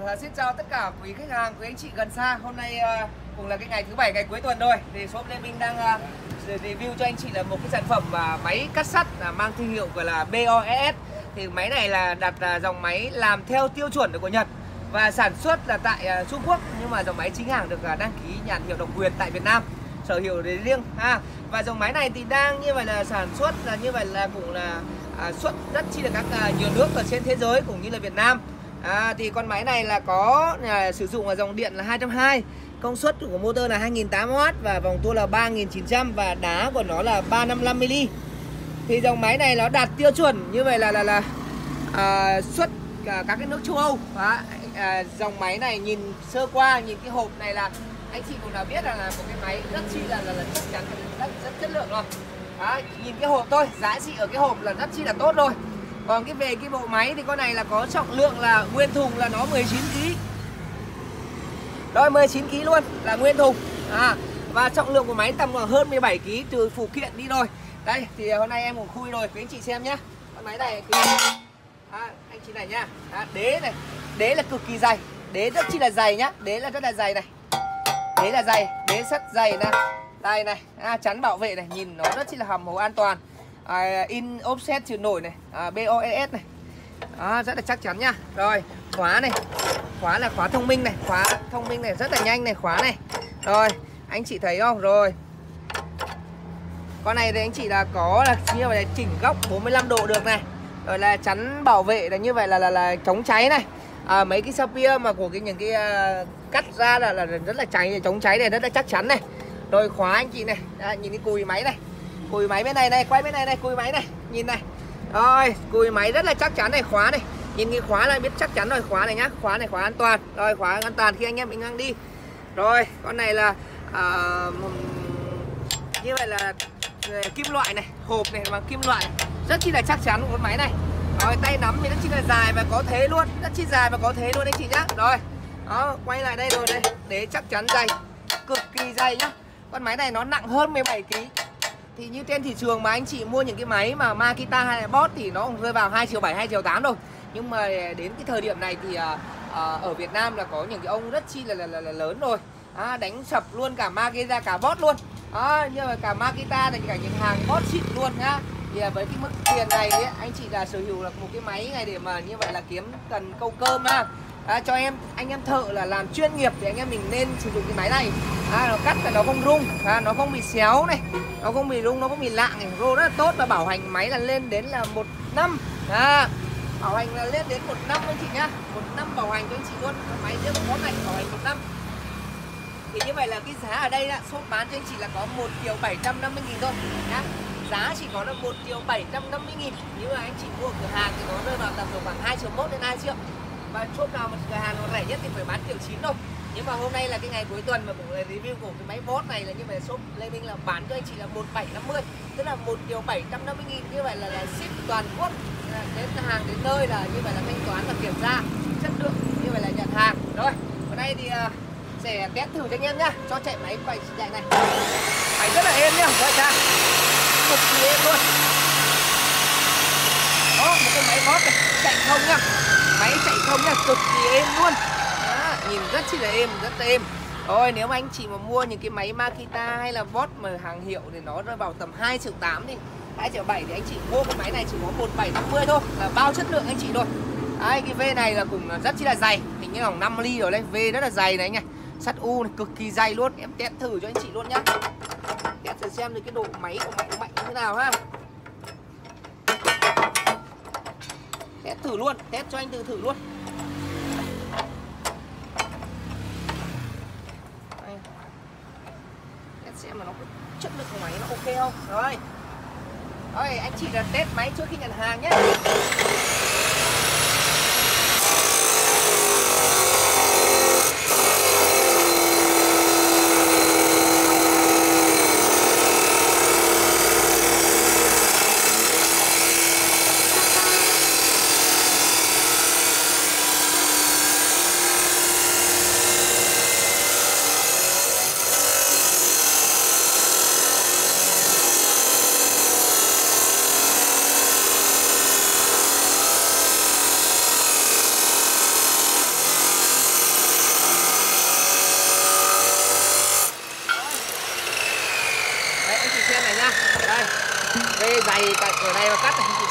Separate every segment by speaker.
Speaker 1: À, xin chào tất cả quý khách hàng, quý anh chị gần xa. Hôm nay à, cũng là cái ngày thứ bảy ngày cuối tuần rồi. Thì shop Lê Minh đang à, review cho anh chị là một cái sản phẩm máy cắt sắt mang thương hiệu gọi là BOSS. Thì máy này là đặt dòng máy làm theo tiêu chuẩn của Nhật và sản xuất là tại Trung Quốc nhưng mà dòng máy chính hãng được đăng ký nhãn hiệu độc quyền tại Việt Nam sở hữu để riêng ha và dòng máy này thì đang như vậy là sản xuất là như vậy là cũng là xuất rất chi là các nhiều nước ở trên thế giới cũng như là Việt Nam à, thì con máy này là có à, sử dụng ở dòng điện là 220 công suất của motor là 2008W và vòng tua là 3900 và đá của nó là 355 mm thì dòng máy này nó đạt tiêu chuẩn như vậy là là là à, xuất cả các cái nước châu Âu. Và à, dòng máy này nhìn sơ qua nhìn cái hộp này là anh chị cũng đã biết rằng là một cái máy rất chi là là, là chắc chắn rất, rất chất lượng rồi. Đấy, nhìn cái hộp thôi giá trị ở cái hộp là rất chi là tốt rồi còn cái về cái bộ máy thì con này là có trọng lượng là nguyên thùng là nó 19 kg đó 19 kg luôn là nguyên thùng. À, và trọng lượng của máy tầm khoảng hơn 17 kg trừ phụ kiện đi rồi đây thì hôm nay em cũng khui rồi quý anh chị xem nhá. Con máy này cứ... à, anh chị này nhá. À, đế này. Đế là cực kỳ dày. Đế rất chi là dày nhá. Đế là rất là dày này. Đế là dày. Đế sắt dày này. Đây này. À, chắn bảo vệ này. Nhìn nó rất chi là hầm hố an toàn à, in offset trừ nổi này. À, BOSS này. À, rất là chắc chắn nha. Rồi khóa này. Khóa là khóa thông minh này. Khóa thông minh này rất là nhanh này khóa này. Rồi anh chị thấy không? Rồi. Con này thì anh chị là có là như vậy là chỉnh góc 45 độ được này. Rồi là chắn bảo vệ là như vậy là là, là chống cháy này. À, mấy cái sapphire mà của cái những cái uh, cắt ra là, là rất là cháy chống cháy này rất là chắc chắn này. Rồi khóa anh chị này. À, nhìn cái cùi máy này cùi máy bên này này quay bên này này cùi máy này nhìn này. Rồi cùi máy rất là chắc chắn này khóa này. Nhìn cái khóa là biết chắc chắn rồi khóa này nhá khóa này khóa an toàn. Rồi khóa an toàn khi anh em mình đang đi. Rồi con này là uh, như vậy là ờ, kim loại này hộp này bằng kim loại. Rất chi là chắc chắn của con máy này. Rồi tay nắm thì rất chi là dài và có thế luôn rất chi dài và có thế luôn anh chị nhá. Rồi đó quay lại đây rồi đây để chắc chắn dày cực kỳ dày nhá. Con máy này nó nặng hơn 17 kg thì như trên thị trường mà anh chị mua những cái máy mà Makita hay là Boss thì nó cũng rơi vào 2 triệu 7 2 triệu 8 rồi. Nhưng mà đến cái thời điểm này thì à, à, ở Việt Nam là có những cái ông rất chi là, là, là, là lớn rồi. À, đánh sập luôn cả Makita cả Boss luôn. À, nhưng mà cả Makita thì cả những hàng Boss xịn luôn nhá. Thì à, với cái mức tiền này ấy, anh chị là sở hữu được một cái máy này để mà như vậy là kiếm cần câu cơm ha à, cho em anh em thợ là làm chuyên nghiệp thì anh em mình nên sử dụng cái máy này. À, nó cắt là nó không rung à, nó không bị xéo này nó không bị rung nó không bị lạng này. Rô rất là tốt và bảo hành máy là lên đến là một năm. À, bảo hành là lên đến một năm anh chị nhá. Một năm bảo hành cho anh chị luôn. Máy riêng một này bảo hành một năm. Thì như vậy là cái giá ở đây là shop bán cho anh chị là có 1 triệu 750 nghìn thôi nhá. Giá chỉ có là 1 triệu 750 nghìn. Nhưng mà anh chị mua ở cửa hàng thì nó rơi vào tầm khoảng 2 triệu 1 đến 2 triệu và shop nào mà cửa hàng nó rẻ nhất thì phải bán triệu chín thôi. Nhưng mà hôm nay là cái ngày cuối tuần mà cũng là review của cái máy bot này là như vậy shop Lê Minh là bán cho anh chị là 1750 tức là một triệu 750 nghìn như vậy là, là ship toàn quốc. Đến hàng đến nơi là như vậy là thanh toán và kiểm tra chất lượng như vậy là nhận hàng. Rồi hôm nay thì uh, sẽ test thử cho anh em nhá cho chạy máy quay chạy này. Máy rất là êm nhá vậy cha cực kỳ êm luôn. Đó một cái máy bot này chạy không nhá máy chạy không là cực kỳ êm luôn. Đó, nhìn rất chi là êm rất là êm. Thôi nếu mà anh chị mà mua những cái máy Makita hay là bot mà hàng hiệu thì nó rơi vào tầm 2 triệu 8 thì 2 triệu 7 thì anh chị mua cái máy này chỉ có 1750 thôi là bao chất lượng anh chị thôi Đấy, cái V này là cũng rất chi là dày hình như khoảng 5 ly rồi đây V rất là dày này anh này sắt U này cực kỳ dày luôn. Em test thử cho anh chị luôn nhá. Test thử xem được cái độ máy của mạnh mạnh như thế nào ha. Test thử luôn test cho anh từ thử luôn. Đây. test xem mà nó có chất lượng của máy nó ok không? Rồi. Rồi, anh chị là test máy trước khi nhận hàng nhé.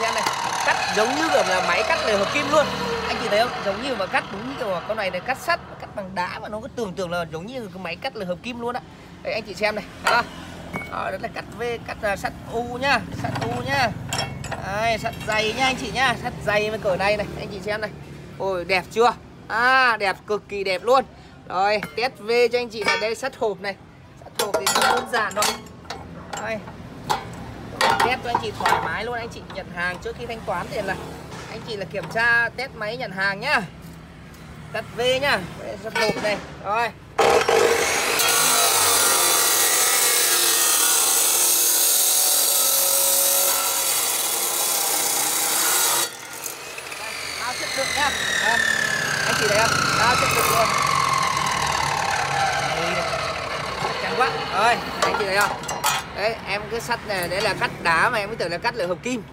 Speaker 1: Xem này. Cắt giống như kiểu là máy cắt lề hợp kim luôn. Anh chị thấy không? Giống như mà cắt đúng như kiểu con này này cắt sắt cắt bằng đá mà nó cứ tưởng tượng là giống như cái máy cắt là hợp kim luôn á. Đấy anh chị xem này. Đó, đó là cắt v cắt là sắt u nhá sắt u nhá. Đấy, sắt dày nhá anh chị nhá sắt dày với cỡ này này anh chị xem này. Ôi đẹp chưa? À đẹp cực kỳ đẹp luôn. Rồi test v cho anh chị này đây sắt hộp này. Sắt hộp thì đơn giản thôi. Đây test cho anh chị thoải mái luôn anh chị nhận hàng trước khi thanh toán tiền là anh chị là kiểm tra test máy nhận hàng nhá. Đặt V nhá rất hộp này rồi. Bao chất lượng nhá. À, anh chị thấy không? Bao chất lượng luôn. Chẳng quá. Rồi anh chị thấy không? Đấy, em cái sắt này đấy là cắt đá mà em cứ tưởng là cắt lửa hợp kim.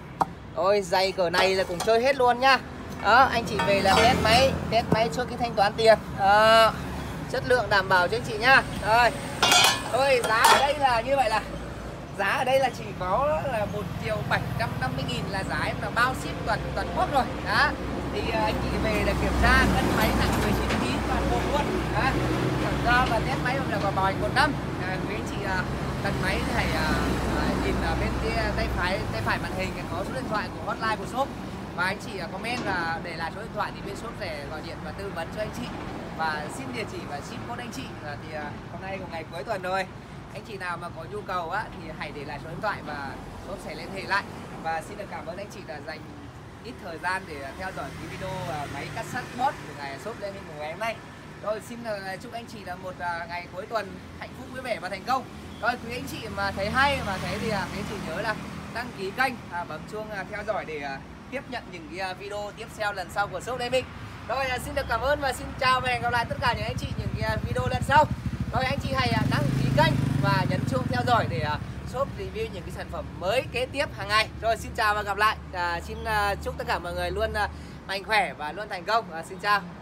Speaker 1: Ôi dây cỡ này là cũng chơi hết luôn nhá. Đó, anh chị về là test máy test máy cho cái thanh toán tiền. Đó. chất lượng đảm bảo cho anh chị nhá. Rồi. Ôi, giá ở đây là như vậy là, giá ở đây là chỉ có là một triệu 750 nghìn là giá em là bao ship toàn toàn quốc rồi. Đó. Thì ờ, anh chị về là kiểm tra cân máy nặng 19 kg toàn bộ luôn. Đó. Thật ra là test máy là có bòi một năm quý anh chị à, đặt máy thì hãy à, à, nhìn ở bên kia, tay phải tay phải màn hình có số điện thoại của hotline của shop. Và anh chị comment là để lại số điện thoại thì bên shop sẽ gọi điện và tư vấn cho anh chị. Và xin địa chỉ và ship code anh chị. Và thì hôm nay cũng ngày cuối tuần rồi. Anh chị nào mà có nhu cầu á, thì hãy để lại số điện thoại và shop sẽ liên hệ lại. Và xin được cảm ơn anh chị đã dành ít thời gian để theo dõi cái video máy cắt sắt bot của ngày shop lên của ngày hôm nay rồi xin ờ, chúc anh chị là một ờ, ngày cuối tuần hạnh phúc vui vẻ và thành công. Rồi quý anh chị mà thấy hay và thấy thì à, anh chị nhớ là đăng ký kênh và bấm chuông à, theo dõi để à, tiếp nhận những cái video tiếp theo lần sau của shop Gaming rồi xin được cảm ơn và xin chào và hẹn gặp lại tất cả những anh chị những cái video lần sau. Rồi anh chị hãy đăng ký kênh và nhấn chuông theo dõi để shop review những cái sản phẩm mới kế tiếp hàng ngày. Rồi xin chào và gặp lại. À, xin chúc tất cả mọi người luôn mạnh khỏe và luôn thành công. À, xin chào.